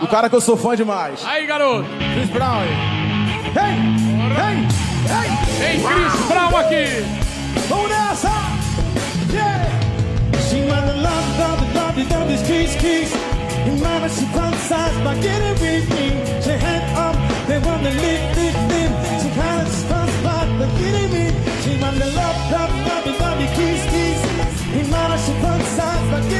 O cara que eu sou fã demais. Aí, garoto. Chris Brown. Hey, ei, ei. Tem Chris Brown aqui. Vamos nessa. Yeah. She wanna love, love, love, love this kiss, kiss. And mama, she fantasized about getting with me. She had up, they wanna live, live, live. She kinda sponsored by getting me. She wanna love, love, love, love, kiss, kiss. And mama, she fantasized by getting